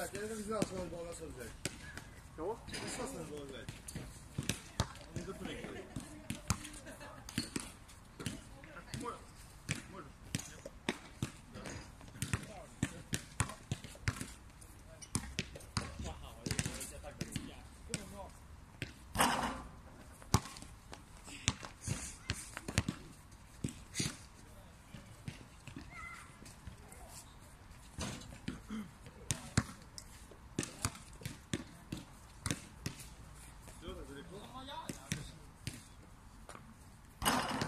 взять. Я не знал, что он был насос взять. Кого? Насос надо было взять. Не допрыгивай.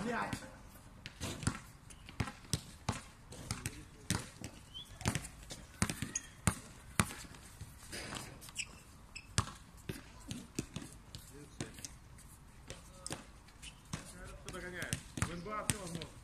Блядь! Кто догоняет? В НБА все возможно.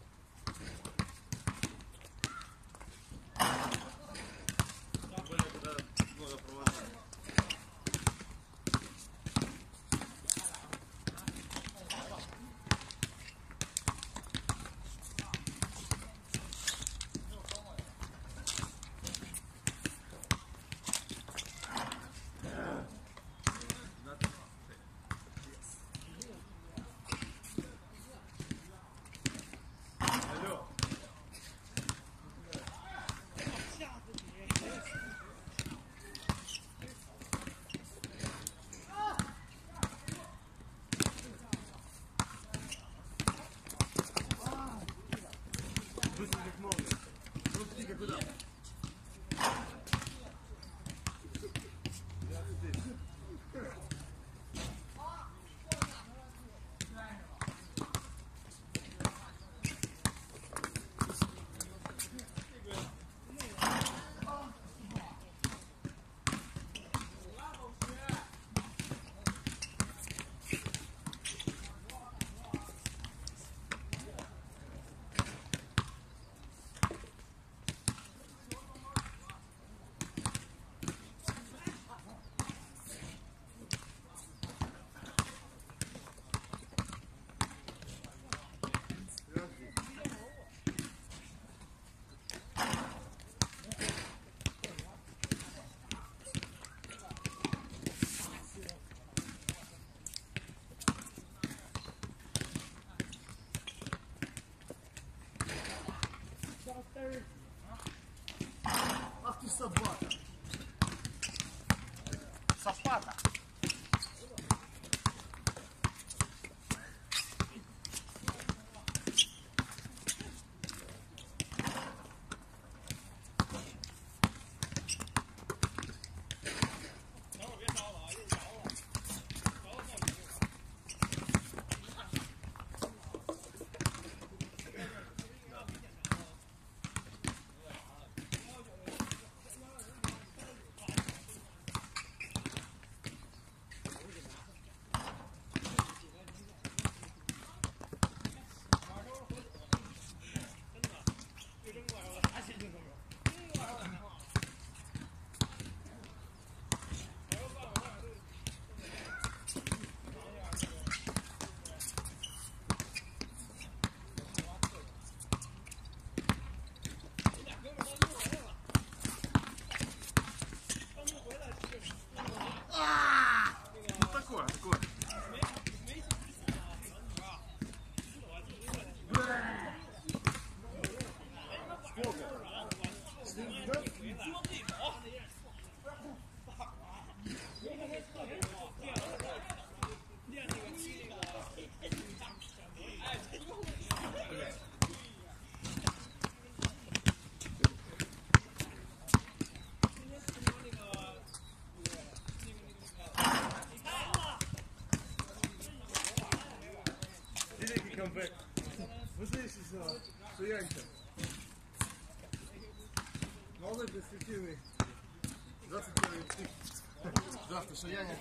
你说你回来 Молодой, перспективный. 21 век. Завтра Шаяня.